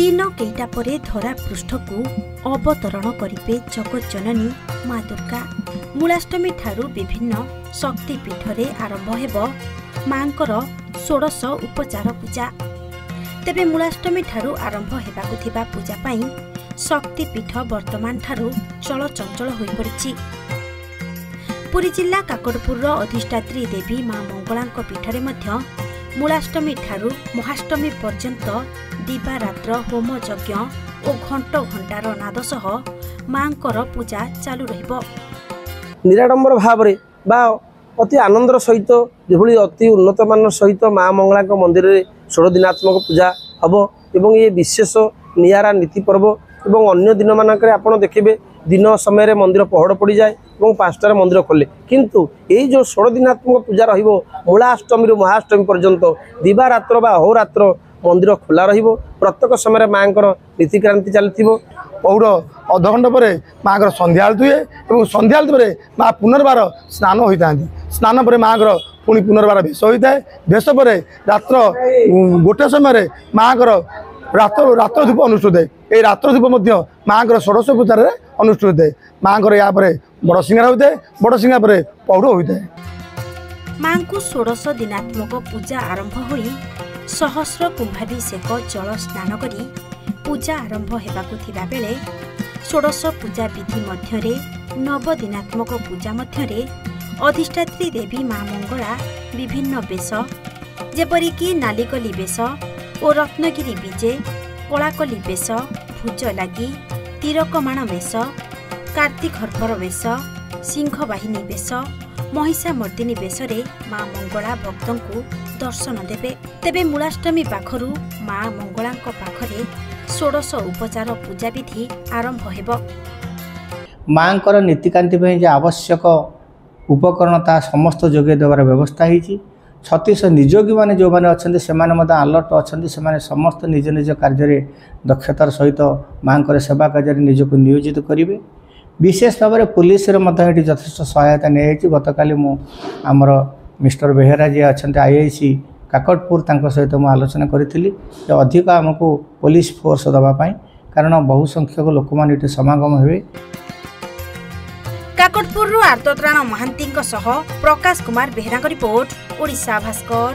ଦିନ କେଇଟା ପରେ ଧରା ପୃଷ୍ଠକୁ ଅବତରଣ କରିବେ ଜଗତଜନନୀ ମା ଦୁର୍ଗା। ମୂଳାଷ୍ଟମୀ ଠାରୁ ବିଭିନ୍ନ ଶକ୍ତିପୀଠରେ ଆରମ୍ଭ ହେବ ମାଙ୍କର ଷୋଡ଼ଶ ଉପଚାର ପୂଜା। ତେବେ ମୂଳାଷ୍ଟମୀ ଠାରୁ ଆରମ୍ଭ ହେବାକୁ ଥିବା ପୂଜା ପାଇଁ ଶକ୍ତିପୀଠ ବର୍ତ୍ତମାନ ଠାରୁ ଚଳଚଞ୍ଚଳ ହୋଇପଡ଼ିଛି। ପୁରୀ ଜିଲ୍ଲା କାକଟପୁରର ଅଧିଷ୍ଠାତ୍ରୀ ଦେବୀ ମା ମଙ୍ଗଳାଙ୍କ ପୀଠରେ ମଧ୍ୟ ମୂଳାଷ୍ଟମୀ ଠାରୁ ମହାଷ୍ଟମୀ ପର୍ଯ୍ୟନ୍ତ ଦିବାରାତ୍ର ହୋମ ଯଜ୍ଞ ଓ ଘଣ୍ଟ ଘଣ୍ଟାର ନାଦ ସହ ମାଙ୍କର ପୂଜା ଚାଲୁ ରହିବ। ନିରାଡମ୍ବର ଭାବରେ ବା ଅତି ଆନନ୍ଦର ସହିତ ଯେଭଳି ଅତି ଉନ୍ନତମାନର ସହିତ ମା ମଙ୍ଗଳାଙ୍କ ମନ୍ଦିରରେ ଷୋଳ ଦିନାତ୍ମକ ପୂଜା ହେବ ଏବଂ ଏ ବିଶେଷ ନିଆରା ନୀତି ପର୍ବ ଏବଂ ଅନ୍ୟ ଦିନମାନଙ୍କରେ ଆପଣ ଦେଖିବେ ଦିନ ସମୟରେ ମନ୍ଦିର ପହଡ଼ ପଡ଼ିଯାଏ ଏବଂ ପାଞ୍ଚଟାରେ ମନ୍ଦିର ଖୋଲେ। କିନ୍ତୁ ଏଇ ଯେଉଁ ଷୋଳ ଦିନାତ୍ମକ ପୂଜା ରହିବ ମୂଳାଷ୍ଟମୀରୁ ମହାଷ୍ଟମୀ ପର୍ଯ୍ୟନ୍ତ ଦିବାରାତ୍ର ବା ଅହୋରାତ୍ର ମନ୍ଦିର ଖୋଲା ରହିବ। ପ୍ରତ୍ୟେକ ସମୟରେ ମାଆଙ୍କର ନୀତିକ୍ରାନ୍ତି ଚାଲିଥିବ। ପୌଢ଼ ଅଧଘଣ୍ଟା ପରେ ମାଆଙ୍କର ସନ୍ଧ୍ୟା ହୁଏ ଏବଂ ସନ୍ଧ୍ୟା ପରେ ମାଆ ପୁନର୍ବାର ସ୍ନାନ ହୋଇଥାନ୍ତି। ସ୍ନାନ ପରେ ମାଆଙ୍କର ପୁଣି ପୁନର୍ବାର ବେଶ ହୋଇଥାଏ। ବେଶ ପରେ ରାତ୍ର ଗୋଟେ ସମୟରେ ମାଆଙ୍କର ରାତ୍ର ରାତ୍ର ଧୂପ ଅନୁଷ୍ଠିତ ଏହି ରାତ୍ର ଧୂପ ମଧ୍ୟ ମାଆଙ୍କର ଷୋଡ଼ଶ ପୂଜାରେ ଅନୁଷ୍ଠିତ ହୋଇଥାଏ। ମାଆଙ୍କର ଏହା ପରେ ବଡ଼ ସିଂହାର ହୋଇଥାଏ ବଡ଼ ସିଂହାର ପରେ ପୌଢ଼ ହୋଇଥାଏ। ମାଙ୍କୁ ଷୋଡ଼ଶ ଦିନାତ୍ମକ ପୂଜା ଆରମ୍ଭ ହୋଇ ସହସ୍ର କୁମ୍ଭାଭିଷେକ ଜଳ ସ୍ନାନ କରି ପୂଜା ଆରମ୍ଭ ହେବାକୁ ଥିବା ବେଳେ ଷୋଡ଼ଶ ପୂଜା ବିଧି ମଧ୍ୟରେ ନବଦିନାତ୍ମକ ପୂଜା ମଧ୍ୟରେ ଅଧିଷ୍ଠାତ୍ରୀ ଦେବୀ ମା ମଙ୍ଗଳା ବିଭିନ୍ନ ବେଶ ଯେପରିକି ନାଲିକଲି ବେଶ ଓ ରତ୍ନଗିରି ବିଜେ କଳାକଲି ବେଶ ଭୁଜ ଲାଗି ତିରକମାଣ ବେଶ କାର୍ତ୍ତିକର୍ପର ବେଶ ସିଂହବାହିନୀ ବେଶ ମହିଷାମର୍ଦିନୀ ବେଶରେ ମା ମଙ୍ଗଳା ଭକ୍ତଙ୍କୁ ଦର୍ଶନ ଦେବେ ତେବେ ମୂଳାଷ୍ଟମୀ ପାଖରୁ ମା ମଙ୍ଗଳାଙ୍କ ପାଖରେ ଷୋଡ଼ଶ ଉପଚାର ପୂଜାବିଧି ଆରମ୍ଭ ହେବ। ମାଙ୍କର ନୀତିକାନ୍ତି ପାଇଁ ଯେ ଆବଶ୍ୟକ ଉପକରଣ ତାହା ସମସ୍ତ ଯୋଗାଇ ଦେବାର ବ୍ୟବସ୍ଥା ହେଇଛି। ଛତିଶ ନିଯୋଗୀମାନେ ଯେଉଁମାନେ ଅଛନ୍ତି ସେମାନେ ମଧ୍ୟ ଆଲର୍ଟ ଅଛନ୍ତି। ସେମାନେ ସମସ୍ତ ନିଜ ନିଜ କାର୍ଯ୍ୟରେ ଦକ୍ଷତାର ସହିତ ମାଙ୍କର ସେବା କାର୍ଯ୍ୟରେ ନିଜକୁ ନିୟୋଜିତ କରିବେ। ବିଶେଷ ଭାବରେ ପୁଲିସର ମଧ୍ୟ ଏଠି ଯଥେଷ୍ଟ ସହାୟତା ନିଆଯାଇଛି। ଗତକାଲି ମୁଁ ଆମର ମିଷ୍ଟର ବେହେରା ଯିଏ ଅଛନ୍ତି ଆଇ ଆଇ ସି କାକଟପୁର ତାଙ୍କ ସହିତ ମୁଁ ଆଲୋଚନା କରିଥିଲି। ଯେ ଅଧିକ ଆମକୁ ପୋଲିସ ଫୋର୍ସ ଦେବା ପାଇଁ କାରଣ ବହୁ ସଂଖ୍ୟକ ଲୋକମାନେ ଏଠି ସମାଗମ ହେବେ। କାକଟପୁରରୁ ଆର୍ତ୍ତତ୍ରାଣ ମହାନ୍ତିଙ୍କ ସହ ପ୍ରକାଶ କୁମାର ବେହେରାଙ୍କ ରିପୋର୍ଟ ଓଡ଼ିଶା ଭାସ୍କର